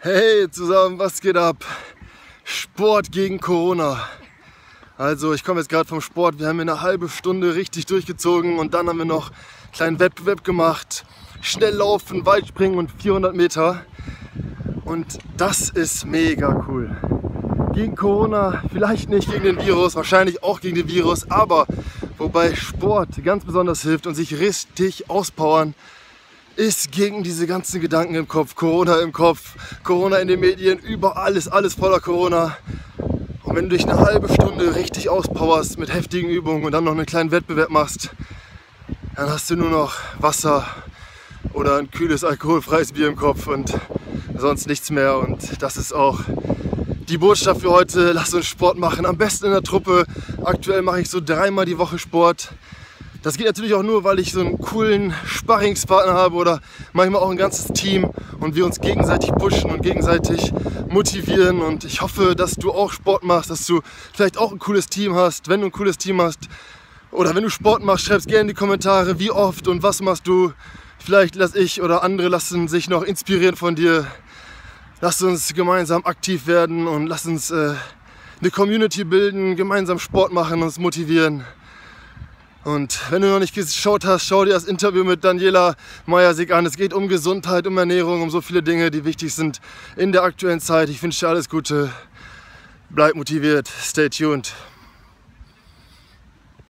Hey zusammen, was geht ab? Sport gegen Corona. Also ich komme jetzt gerade vom Sport, wir haben eine halbe Stunde richtig durchgezogen und dann haben wir noch einen kleinen Wettbewerb gemacht. Schnell laufen, Weitspringen und 400 Meter. Und das ist mega cool. Gegen Corona, vielleicht nicht gegen den Virus, wahrscheinlich auch gegen den Virus, aber wobei Sport ganz besonders hilft und sich richtig auspowern, ist gegen diese ganzen Gedanken im Kopf, Corona im Kopf, Corona in den Medien, überall ist alles voller Corona. Und wenn du dich eine halbe Stunde richtig auspowerst mit heftigen Übungen und dann noch einen kleinen Wettbewerb machst, dann hast du nur noch Wasser oder ein kühles alkoholfreies Bier im Kopf und sonst nichts mehr. Und das ist auch die Botschaft für heute. Lass uns Sport machen, am besten in der Truppe. Aktuell mache ich so dreimal die Woche Sport. Das geht natürlich auch nur, weil ich so einen coolen Sparringspartner habe oder manchmal auch ein ganzes Team und wir uns gegenseitig pushen und gegenseitig motivieren. Und ich hoffe, dass du auch Sport machst, dass du vielleicht auch ein cooles Team hast. Wenn du ein cooles Team hast oder wenn du Sport machst, schreib es gerne in die Kommentare, wie oft und was machst du. Vielleicht lass ich oder andere lassen sich noch inspirieren von dir. Lass uns gemeinsam aktiv werden und lass uns äh, eine Community bilden, gemeinsam Sport machen, uns motivieren. Und wenn du noch nicht geschaut hast, schau dir das Interview mit Daniela Meyersig an. Es geht um Gesundheit, um Ernährung, um so viele Dinge, die wichtig sind in der aktuellen Zeit. Ich wünsche dir alles Gute. Bleib motiviert. Stay tuned.